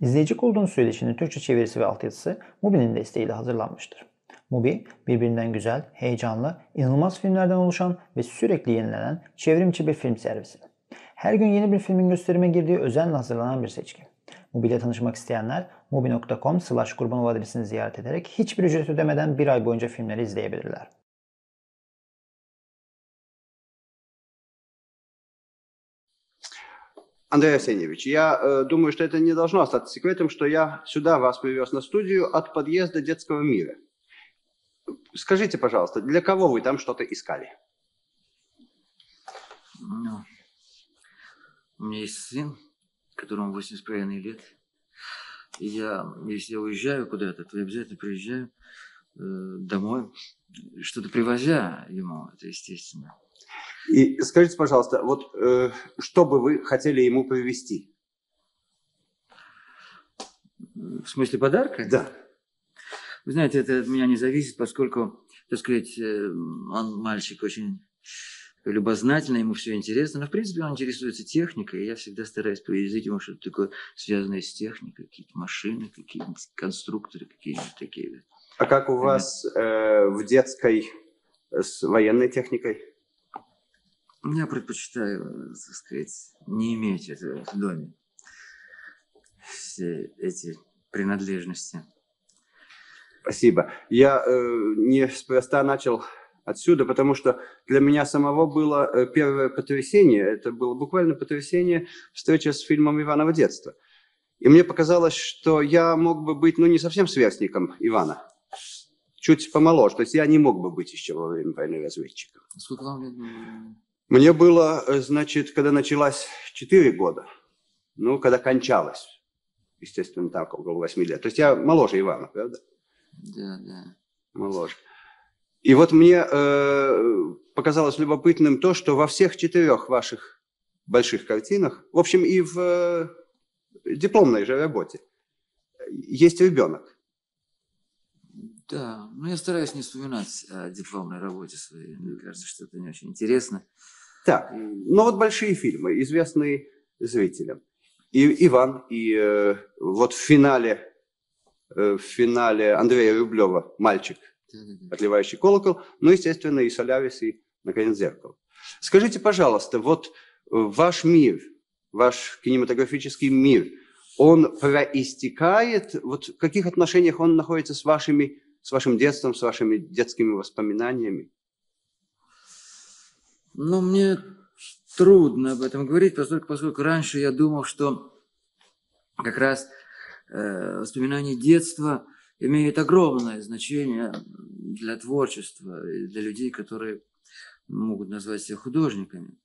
İzleyici Kulduğun Söyleşi'nin Türkçe çevirisi ve altyazısı Mubi'nin desteğiyle hazırlanmıştır. Mubi, birbirinden güzel, heyecanlı, inanılmaz filmlerden oluşan ve sürekli yenilenen çevrimçi bir film servisi. Her gün yeni bir filmin gösterime girdiği özenle hazırlanan bir seçki. Mubi ile tanışmak isteyenler mubi.com slash kurbanov adresini ziyaret ederek hiçbir ücret ödemeden bir ay boyunca filmleri izleyebilirler. Андрей Арсеньевич, я э, думаю, что это не должно остаться секретом, что я сюда вас привез на студию от подъезда детского мира. Скажите, пожалуйста, для кого вы там что-то искали? Ну, у меня есть сын, которому 8,5 лет. И я, если я уезжаю куда-то, то я обязательно приезжаю э, домой, что-то привозя ему, это естественно. И скажите, пожалуйста, вот э, что бы вы хотели ему привезти? В смысле подарка? Да. Вы знаете, это от меня не зависит, поскольку, так сказать, э, он мальчик очень любознательный, ему все интересно. Но, в принципе, он интересуется техникой, и я всегда стараюсь привезти ему что-то такое, связанное с техникой, какие-то машины, какие-нибудь конструкторы, какие-нибудь такие. А как у вас э, в детской с военной техникой? Я предпочитаю, так сказать, не иметь этого в доме. Все эти принадлежности. Спасибо. Я э, неспроста начал отсюда, потому что для меня самого было э, первое потрясение, это было буквально потрясение встреча с фильмом Иванова детства. И мне показалось, что я мог бы быть, ну, не совсем сверстником Ивана, чуть помоложе. То есть я не мог бы быть еще во время войны разведчиком. Сколько вам лет? Мне было, э, значит, когда началась 4 года, ну, когда кончалась, естественно, так, около 8 лет. То есть я моложе Ивана, правда? Да, да. Моложе. И вот мне э, показалось любопытным то, что во всех четырех ваших больших картинах, в общем, и в э, дипломной же работе, есть ребенок. Да, но я стараюсь не вспоминать о дипломной работе своей. Мне кажется, что это не очень интересно. Так, ну вот большие фильмы, известные зрителям. И Иван, и э, вот в финале, э, в финале Андрея Рублева «Мальчик», отливающий колокол, ну, естественно, и Солярис, и, наконец, зеркало. Скажите, пожалуйста, вот э, ваш мир, ваш кинематографический мир, он проистекает, вот в каких отношениях он находится с, вашими, с вашим детством, с вашими детскими воспоминаниями? Но мне трудно об этом говорить, поскольку, поскольку раньше я думал, что как раз э, воспоминания детства имеют огромное значение для творчества и для людей, которые могут назвать себя художниками.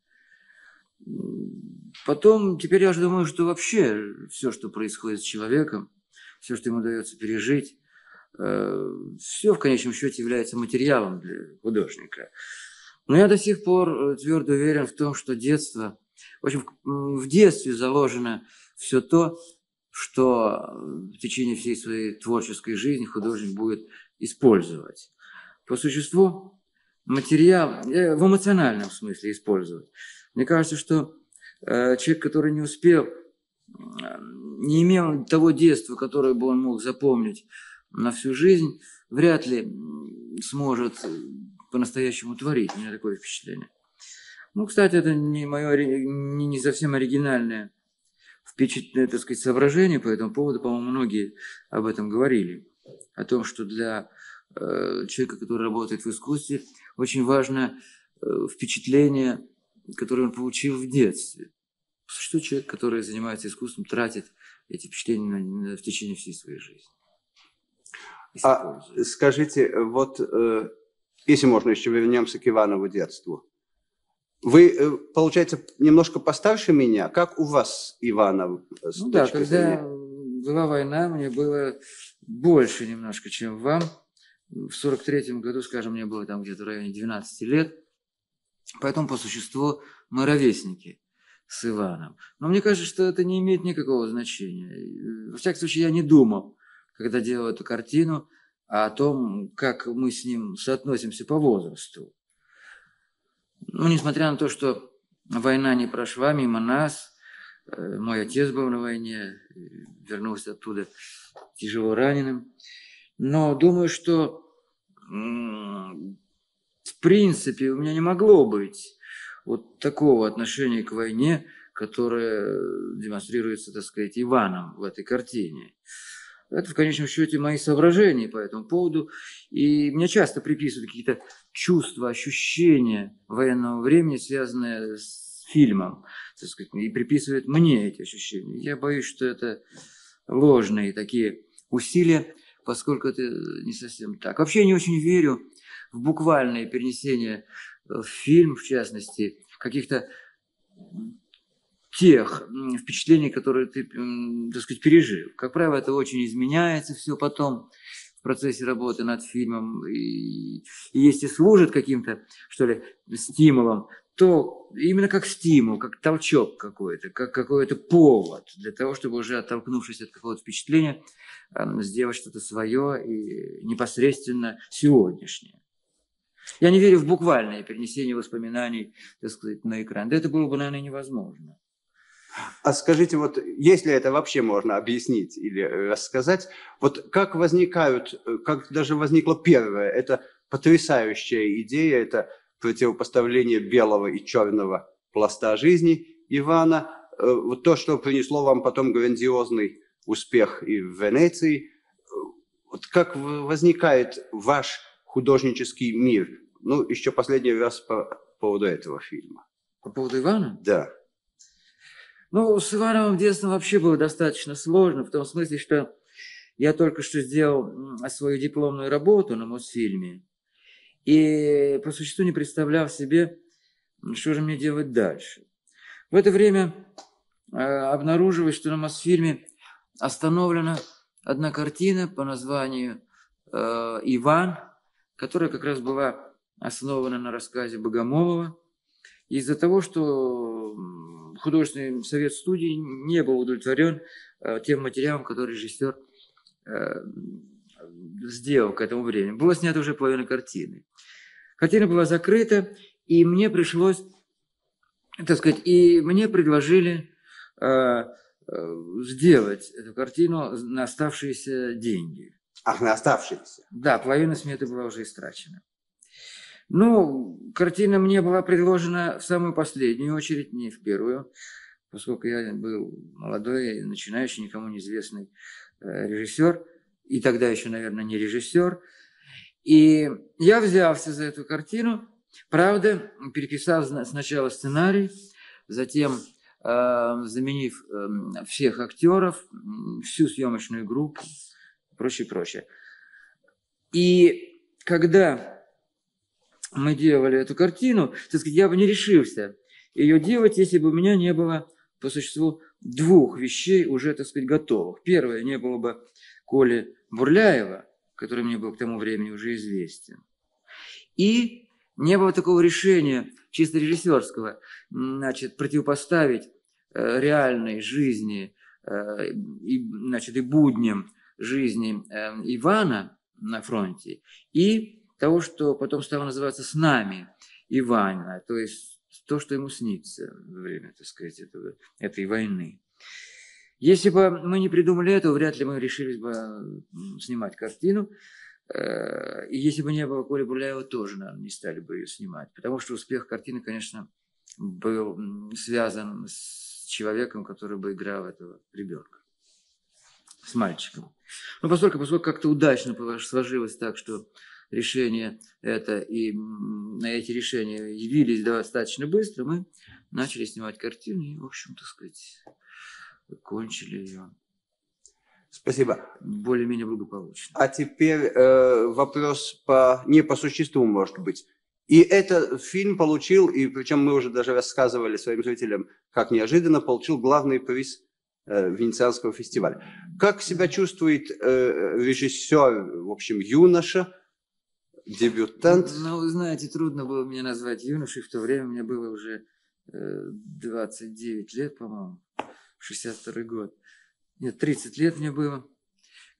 Потом, теперь я уже думаю, что вообще все, что происходит с человеком, все, что ему удается пережить, все в конечном счете является материалом для художника. Но я до сих пор э, твердо уверен в том, что детство, в общем, в детстве заложено все то, что в течение всей своей творческой жизни художник будет использовать. По существу материал э, в эмоциональном смысле использовать. Мне кажется, что э, человек, который не успел, э, не имел того детства, которое бы он мог запомнить на всю жизнь, вряд ли сможет э, по-настоящему творить. У меня такое впечатление. Ну, кстати, это не мое не, не совсем оригинальное впечатление, так сказать, соображение по этому поводу. По-моему, многие об этом говорили. О том, что для э, человека, который работает в искусстве, очень важно э, впечатление, которое он получил в детстве. Что человек, который занимается искусством, тратит эти впечатления на- на- в течение всей своей жизни. А скажите, вот э, если можно еще вернемся к Иванову детству. Вы, э, получается, немножко постарше меня. Как у вас, Иванов, э, с Ну да, когда зрения? была война, мне было больше немножко, чем вам. В сорок третьем году, скажем, мне было там где-то в районе 12 лет. Поэтому, по существу, мы ровесники с Иваном. Но мне кажется, что это не имеет никакого значения. Во всяком случае, я не думал, когда делал эту картину, о том, как мы с ним соотносимся по возрасту. Ну, несмотря на то, что война не прошла мимо нас, Э, мой отец был на войне, вернулся оттуда тяжело раненым. Но думаю, что в принципе у меня не могло быть вот такого отношения к войне, которое демонстрируется, так сказать, Иваном в этой картине. Это, в конечном счете, мои соображения по этому поводу. И мне часто приписывают какие-то чувства, ощущения военного времени, связанные с фильмом, так сказать, и приписывают мне эти ощущения. Я боюсь, что это ложные такие усилия, поскольку это не совсем так. Вообще я не очень верю в буквальное перенесение в фильм, в частности, каких-то тех впечатлений, которые ты, так сказать, пережил. Как правило, это очень изменяется все потом в процессе работы над фильмом. И, и если служит каким-то, что ли, стимулом, то именно как стимул, как толчок какой-то, как какой-то повод для того, чтобы уже оттолкнувшись от какого-то впечатления, сделать что-то свое и непосредственно сегодняшнее. Я не верю в буквальное перенесение воспоминаний, так сказать, на экран. Да это было бы, наверное, невозможно. А скажите, вот если это вообще можно объяснить или рассказать, вот как возникают, как даже возникла первая, это потрясающая идея, это противопоставление белого и черного пласта жизни Ивана, э, вот то, что принесло вам потом грандиозный успех и в Венеции, вот как возникает ваш художнический мир? Ну, еще последний раз по поводу этого фильма. По поводу Ивана? Да. Ну, с Ивановым детством вообще было достаточно сложно, в том смысле, что я только что сделал свою дипломную работу на Мосфильме, и по существу не представлял себе, что же мне делать дальше. В это время э, обнаружилось, что на Мосфильме остановлена одна картина по названию э, «Иван», которая как раз была основана на рассказе Богомолова. Из-за того, что художественный совет студии не был удовлетворен э, тем материалом, который режиссер э, сделал к этому времени. Было снято уже половина картины. Картина была закрыта, и мне пришлось, так сказать, и мне предложили э, сделать эту картину на оставшиеся деньги. Ах, на оставшиеся? Да, половина сметы была уже истрачена. Ну, картина мне была предложена в самую последнюю очередь, не в первую, поскольку я был молодой, начинающий, никому неизвестный э, режиссер, и тогда еще, наверное, не режиссер. И я взялся за эту картину, правда, переписав сначала сценарий, затем э, заменив э, всех актеров, всю съемочную группу, прочее, прочее. И когда мы делали эту картину, так сказать, я бы не решился ее делать, если бы у меня не было по существу двух вещей уже, так сказать, готовых. Первое, не было бы Коли Бурляева, который мне был к тому времени уже известен. И не было такого решения чисто режиссерского, значит, противопоставить э, реальной жизни э, и, значит, и будням жизни э, Ивана на фронте и того, что потом стало называться «С нами» Ивана, то есть то, что ему снится во время, так сказать, этого, этой войны. Если бы мы не придумали этого, вряд ли мы решились бы снимать картину. Э, и если бы не было Коли Буляева, тоже, наверное, не стали бы ее снимать. Потому что успех картины, конечно, был связан с человеком, который бы играл этого ребенка, с мальчиком. Но поскольку, поскольку как-то удачно сложилось так, что решение это, и на эти решения явились достаточно быстро, мы начали снимать картину и, в общем, так сказать, кончили ее. Спасибо. Более-менее благополучно. А теперь э, вопрос по, не по существу, может быть. И этот фильм получил, и причем мы уже даже рассказывали своим зрителям, как неожиданно получил главный приз э, Венецианского фестиваля. Как себя чувствует э, режиссер, в общем, юноша, дебютант. Ну, вы знаете, трудно было мне назвать юношей. В то время мне было уже 29 э, лет, по-моему, 62 год. Нет, 30 лет мне было,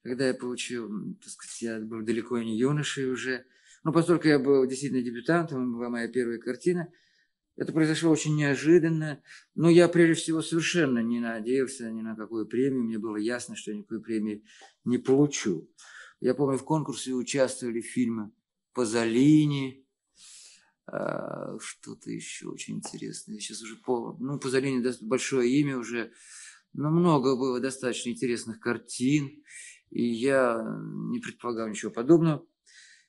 когда я получил, так сказать, я был далеко не юношей уже. Но поскольку я был действительно дебютантом, была моя первая картина, Это произошло очень неожиданно, но я прежде всего совершенно не надеялся ни на какую премию. Мне было ясно, что я никакой премии не получу. Я помню, в конкурсе участвовали фильмы Пазолини, а, что-то еще очень интересное. Сейчас уже по, ну, Пазолини большое имя уже, но много было достаточно интересных картин, и я не предполагал ничего подобного.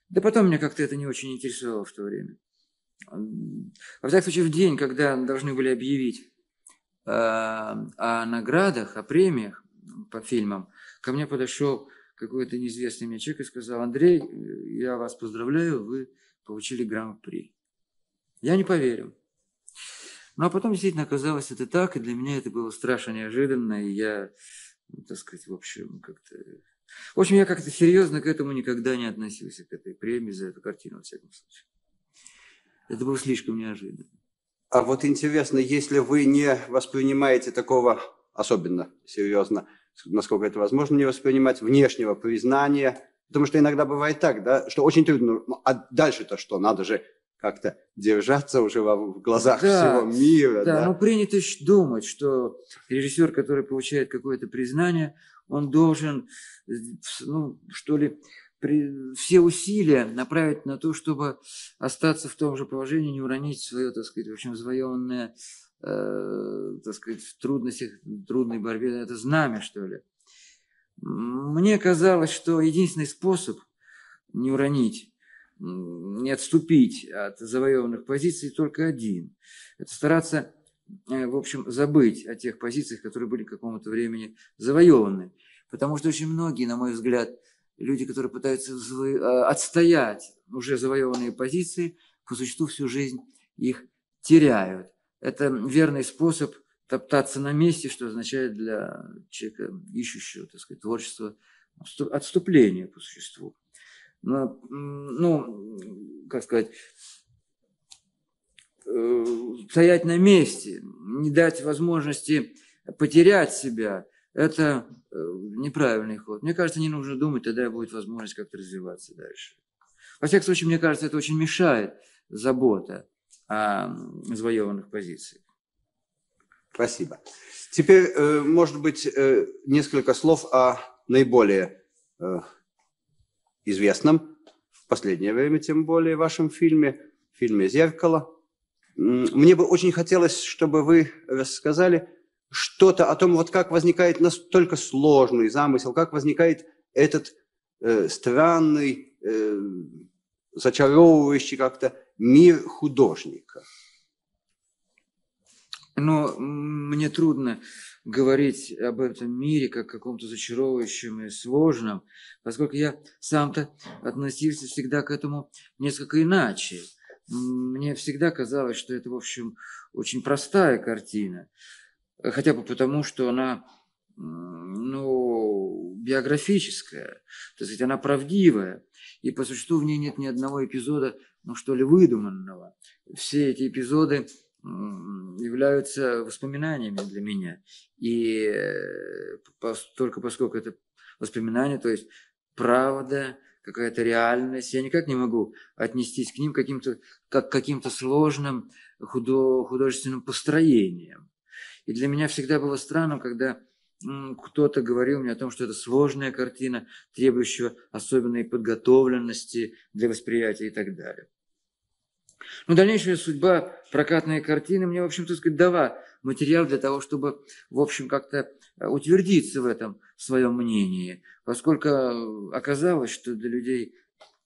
Да потом меня как-то это не очень интересовало в то время. Во всяком случае, в день, когда должны были объявить э, о наградах, о премиях по фильмам, ко мне подошел какой-то неизвестный мне человек и сказал, Андрей, я вас поздравляю, вы получили гран-при. Я не поверил. Ну, а потом действительно оказалось это так, и для меня это было страшно неожиданно, и я, ну, так сказать, в общем, как-то... В общем, я как-то серьезно к этому никогда не относился, к этой премии за эту картину, во всяком случае. Это было слишком неожиданно. А вот интересно, если вы не воспринимаете такого особенно серьезно, насколько это возможно, не воспринимать внешнего признания, потому что иногда бывает так, да, что очень трудно, ну, а дальше-то что, надо же как-то держаться уже в глазах да, всего мира. Да, да, ну принято думать, что режиссер, который получает какое-то признание, он должен, ну, что ли, при, все усилия направить на то, чтобы остаться в том же положении, не уронить свое, так сказать, в общем, завоеванное, э, так сказать, в трудностях, в трудной борьбе, это знамя, что ли. Мне казалось, что единственный способ не уронить, не отступить от завоеванных позиций только один. Это стараться, э, в общем, забыть о тех позициях, которые были к какому-то времени завоеваны. Потому что очень многие, на мой взгляд, люди, которые пытаются э, отстоять уже завоеванные позиции, по существу всю жизнь их теряют. Это верный способ топтаться на месте, что означает для человека, ищущего, так сказать, творчество, отступление по существу. Но, ну, как сказать, э, стоять на месте, не дать возможности потерять себя – это э, неправильный ход. Мне кажется, не нужно думать, тогда будет возможность как-то развиваться дальше. Во всяком случае, мне кажется, это очень мешает забота о завоеванных позициях. Спасибо. Теперь, э, может быть, э, несколько слов о наиболее известном, в последнее время тем более, вашем фильме, фильме «Зеркало». Мне бы очень хотелось, чтобы вы рассказали что-то о том, вот как возникает настолько сложный замысел, как возникает этот э, странный, э, зачаровывающий как-то мир художника. Но мне трудно говорить об этом мире как каком-то зачаровывающем и сложном, поскольку я сам-то относился всегда к этому несколько иначе. Мне всегда казалось, что это, в общем, очень простая картина хотя бы потому, что она ну, биографическая, то есть она правдивая, и по существу в ней нет ни одного эпизода, ну что ли, выдуманного. Все эти эпизоды являются воспоминаниями для меня. И э, только поскольку это воспоминания, то есть правда, какая-то реальность, я никак не могу отнестись к ним каким-то, как к каким-то сложным худо, художественным построениям. И для меня всегда было странным, когда кто-то говорил мне о том, что это сложная картина, требующая особенной подготовленности для восприятия и так далее. Но дальнейшая судьба прокатной картины мне, в общем-то, сказать, дала материал для того, чтобы, в общем, как-то э, утвердиться в этом своем мнении, поскольку оказалось, что для людей,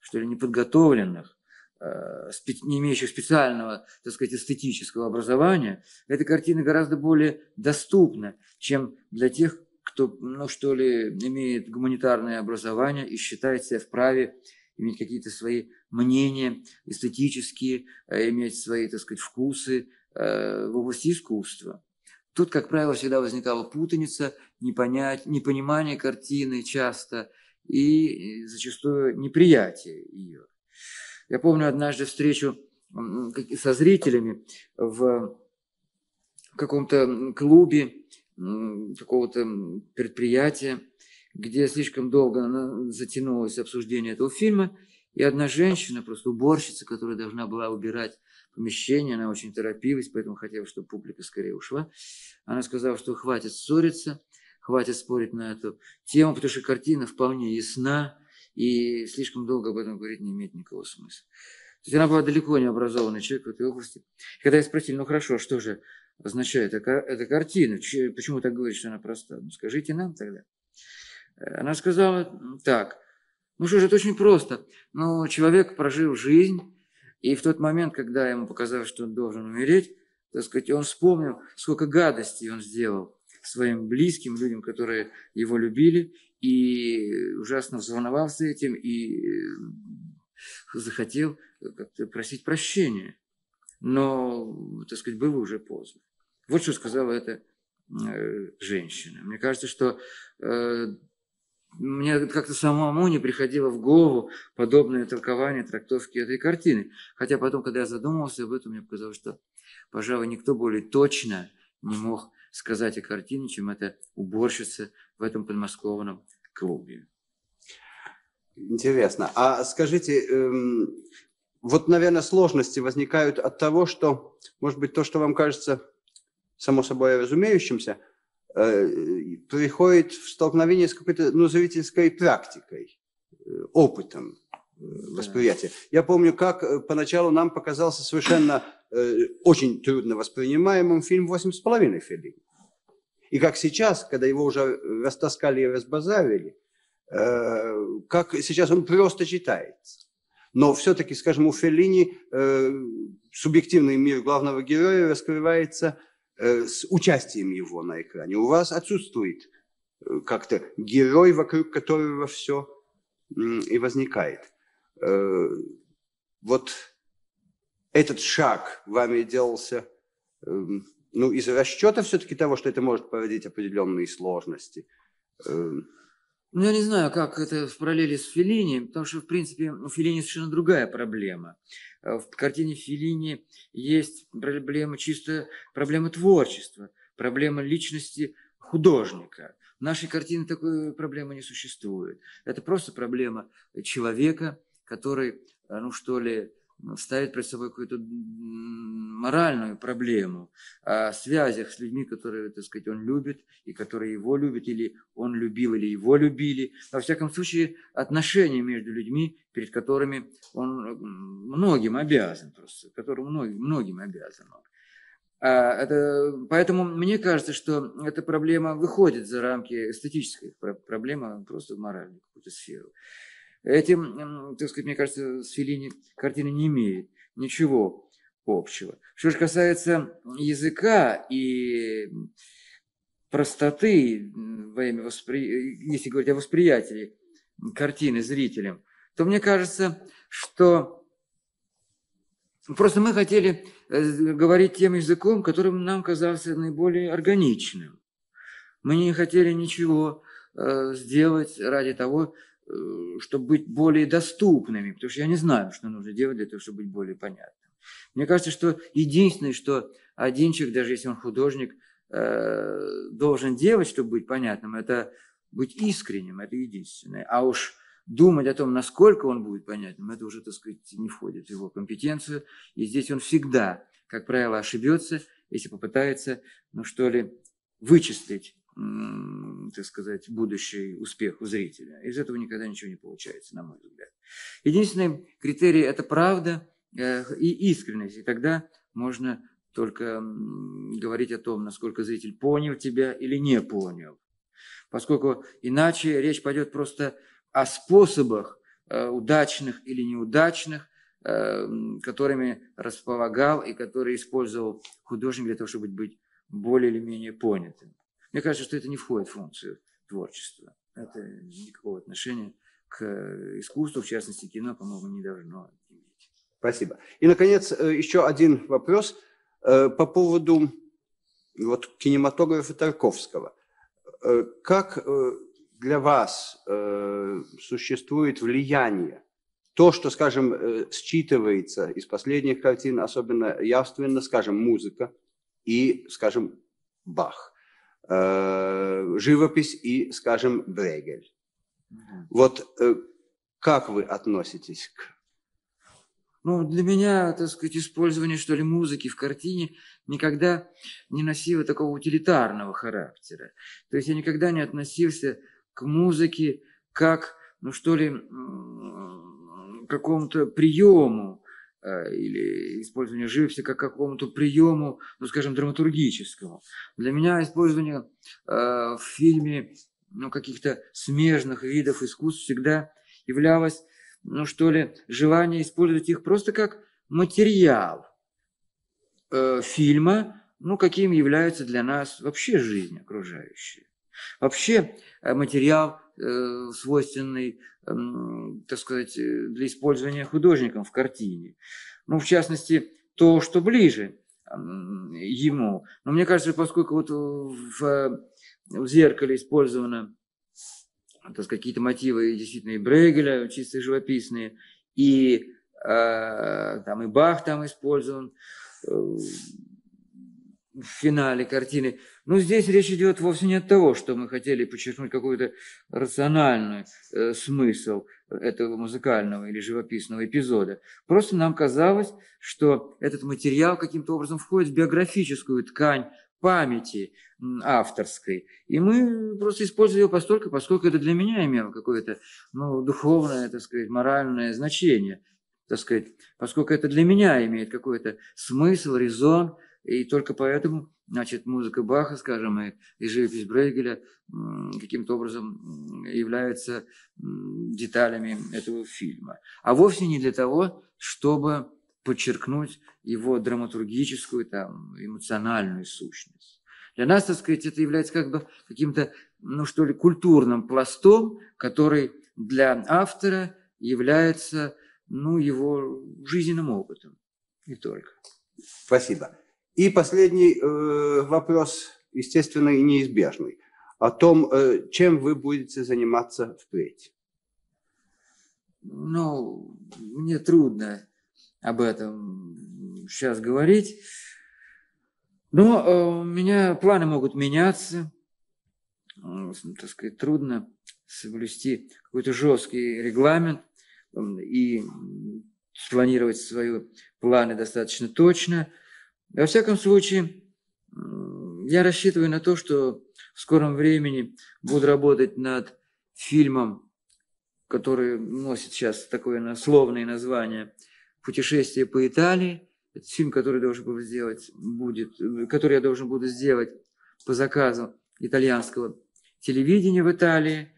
что ли, неподготовленных, Э, не имеющих специального, так сказать, эстетического образования, эта картина гораздо более доступна, чем для тех, кто, ну что ли, имеет гуманитарное образование и считает себя вправе иметь какие-то свои мнения эстетические, э, иметь свои, так сказать, вкусы э, в области искусства. Тут, как правило, всегда возникала путаница, непонять, непонимание картины часто и зачастую неприятие ее. Я помню однажды встречу со зрителями в каком-то клубе какого-то предприятия, где слишком долго затянулось обсуждение этого фильма, и одна женщина, просто уборщица, которая должна была убирать помещение, она очень торопилась, поэтому хотела, чтобы публика скорее ушла. Она сказала, что хватит ссориться, хватит спорить на эту тему, потому что картина вполне ясна, и слишком долго об этом говорить не имеет никакого смысла. То есть она была далеко не образованный человек в этой области. И когда я спросил, ну хорошо, что же означает эта, картина, почему так говорит, что она проста? Ну скажите нам тогда. Она сказала так, ну что же, это очень просто. Ну, человек прожил жизнь, и в тот момент, когда ему показалось, что он должен умереть, так сказать, он вспомнил, сколько гадостей он сделал своим близким, людям, которые его любили, и ужасно взволновался этим, и э, захотел как-то просить прощения. Но, так сказать, было уже поздно. Вот что сказала эта э, женщина. Мне кажется, что э, мне как-то самому не приходило в голову подобное толкование трактовки этой картины. Хотя потом, когда я задумался об этом, мне показалось, что, пожалуй, никто более точно не мог сказать о картине, чем эта уборщица в этом подмосковном клубе. Интересно. А скажите, эм, вот, наверное, сложности возникают от того, что, может быть, то, что вам кажется само собой разумеющимся, э, приходит в столкновение с какой-то ну, зрительской практикой, э, опытом э, восприятия. Я помню, как э, поначалу нам показался совершенно э, очень трудно воспринимаемым фильм «Восемь с половиной Феллини». И как сейчас, когда его уже растаскали и разбазарили, э, как сейчас он просто читается. Но все-таки, скажем, у Феллини э, субъективный мир главного героя раскрывается э, с участием его на экране. У вас отсутствует как-то герой, вокруг которого все и возникает. Вот этот шаг вами делался э, ну, из расчета все-таки того, что это может породить определенные сложности. Э, ну, я не знаю, как это в параллели с Филини, потому что, в принципе, у Филини совершенно другая проблема. Э, в картине Филини есть проблема чисто проблема творчества, проблема личности художника. В нашей картине такой проблемы не существует. Это просто проблема человека, который, э, ну что ли, ставит перед собой какую-то моральную проблему о связях с людьми, которые, так сказать, он любит, и которые его любят, или он любил, или его любили. Во всяком случае, отношения между людьми, перед которыми он многим обязан, просто, которым многим, многим обязан. А это, поэтому мне кажется, что эта проблема выходит за рамки эстетической проблемы, просто в моральную какую-то сферу. Этим, так сказать, мне кажется, с Филини картина не имеет ничего общего. Что же касается языка и простоты во имя воспри... если говорить о восприятии картины зрителям, то мне кажется, что просто мы хотели э, говорить тем языком, которым нам казался наиболее органичным. Мы не хотели ничего э, сделать ради того, чтобы быть более доступными, потому что я не знаю, что нужно делать для того, чтобы быть более понятным. Мне кажется, что единственное, что один человек, даже если он художник, э, должен делать, чтобы быть понятным, это быть искренним, это единственное. А уж думать о том, насколько он будет понятным, это уже, так сказать, не входит в его компетенцию. И здесь он всегда, как правило, ошибется, если попытается, ну что ли, вычислить так сказать, будущий успех у зрителя. Из этого никогда ничего не получается, на мой взгляд. Единственный критерий – это правда э, и искренность. И тогда можно только говорить о том, насколько зритель понял тебя или не понял. Поскольку иначе речь пойдет просто о способах, э, удачных или неудачных, э, которыми располагал и которые использовал художник для того, чтобы быть более или менее понятым. Мне кажется, что это не входит в функцию творчества. Это никакого отношения к искусству, в частности кино, по-моему, не должно иметь. Спасибо. И, наконец, э, еще один вопрос э, по поводу вот, кинематографа Тарковского. Э, как для вас существует влияние то, что, скажем, считывается из последних картин, особенно явственно, скажем, музыка и, скажем, Бах. Э, живопись и, скажем, Брегель. Вот э, как вы относитесь к Ну, для меня, так сказать, использование, что ли, музыки в картине никогда не носило такого утилитарного характера. То есть я никогда не относился к музыке как, ну, что ли, к какому-то приему или использование живописи как какому-то приему, ну, скажем, драматургическому. Для меня использование э, в фильме ну, каких-то смежных видов искусств всегда являлось ну что ли, желание использовать их просто как материал э, фильма, ну, каким является для нас вообще жизнь окружающая. Вообще э, материал, э, свойственный, э, так сказать, э, для использования художником в картине. Ну, в частности, то, что ближе э, ему. Но мне кажется, поскольку вот в, в зеркале использовано то есть какие-то мотивы действительно и Брегеля, чисто живописные, и э, там и Бах там использован э, в финале картины. Но здесь речь идет вовсе не от того, что мы хотели подчеркнуть какой-то рациональный э, смысл этого музыкального или живописного эпизода. Просто нам казалось, что этот материал каким-то образом входит в биографическую ткань памяти авторской. И мы просто использовали ее постолько, поскольку это для меня имело какое-то ну, духовное, так сказать, моральное значение. Так сказать, поскольку это для меня имеет какой-то смысл, резон, и только поэтому, значит, музыка Баха, скажем, и, и живопись Брейгеля каким-то образом являются деталями этого фильма. А вовсе не для того, чтобы подчеркнуть его драматургическую, там, эмоциональную сущность. Для нас, так сказать, это является как бы каким-то, ну что ли, культурным пластом, который для автора является, ну, его жизненным опытом. И только. Спасибо. И последний э, вопрос, естественно, и неизбежный. О том, э, чем вы будете заниматься впредь. Ну, мне трудно об этом сейчас говорить. Но э, у меня планы могут меняться. Так сказать, трудно соблюсти какой-то жесткий регламент и спланировать свои планы достаточно точно. Во всяком случае, я рассчитываю на то, что в скором времени буду работать над фильмом, который носит сейчас такое словное название – путешествие по Италии. Это фильм, который должен был сделать, будет, который я должен буду сделать по заказу итальянского телевидения в Италии.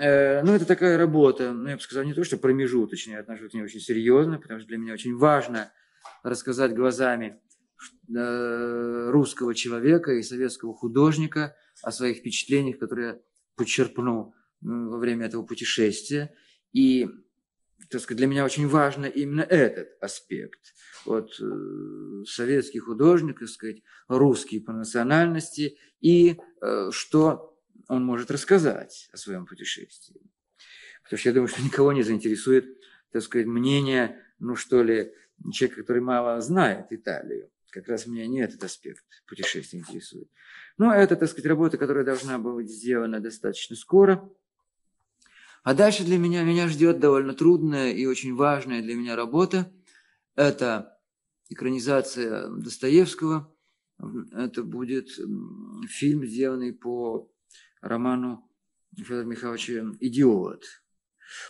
Э, ну, это такая работа, ну, я бы сказал, не то, что промежуточная, я отношусь к ней очень серьезно, потому что для меня очень важно рассказать глазами русского человека и советского художника о своих впечатлениях, которые я подчерпнул во время этого путешествия. И так сказать, для меня очень важно именно этот аспект. Вот э, советский художник, так сказать, русский по национальности, и э, что он может рассказать о своем путешествии. Потому что я думаю, что никого не заинтересует, так сказать, мнение, ну что ли, человека, который мало знает Италию. Как раз меня не этот аспект путешествия интересует. Но это, так сказать, работа, которая должна быть сделана достаточно скоро – а дальше для меня, меня ждет довольно трудная и очень важная для меня работа. Это экранизация Достоевского. Это будет фильм, сделанный по роману Федора Михайловича «Идиот».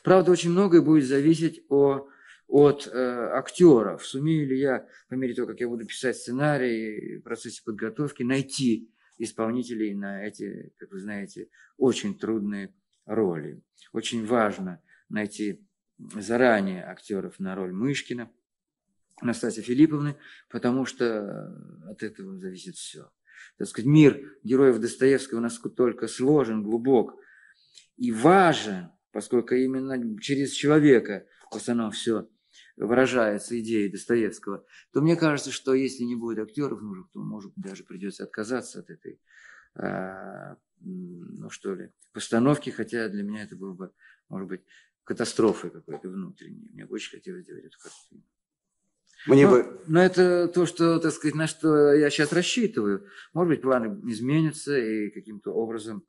Правда, очень многое будет зависеть о, от э, актеров. Сумею ли я, по мере того, как я буду писать сценарий в процессе подготовки, найти исполнителей на эти, как вы знаете, очень трудные роли. Очень важно найти заранее актеров на роль Мышкина, Настасьи Филипповны, потому что от этого зависит все. Так сказать, мир героев Достоевского насколько сложен, глубок и важен, поскольку именно через человека в основном все выражается идеей Достоевского, то мне кажется, что если не будет актеров нужных, то, может быть, даже придется отказаться от этой а, ну что ли, постановки, хотя для меня это было бы, может быть, катастрофой какой-то внутренней. Мне очень хотелось сделать эту картину. Мне но, бы... но это то, что, так сказать, на что я сейчас рассчитываю. Может быть, планы изменятся, и каким-то образом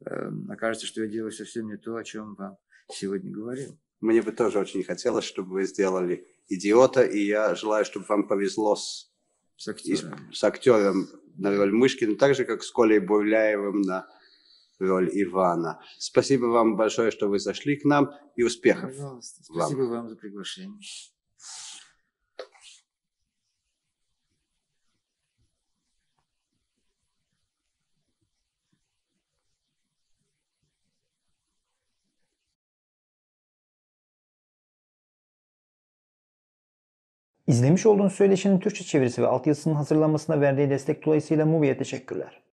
э, э, окажется, что я делаю совсем не то, о чем вам сегодня говорил. Мне бы тоже очень хотелось, чтобы вы сделали идиота, и я желаю, чтобы вам повезло с, С и с, с актером на роль Мышкина, так же, как с Колей Бурляевым на роль Ивана. Спасибо вам большое, что вы зашли к нам, и успехов. Пожалуйста. вам. Спасибо вам за приглашение. İzlemiş olduğunuz söyleşinin Türkçe çevirisi ve altyazısının hazırlanmasına verdiği destek dolayısıyla Mubi'ye teşekkürler.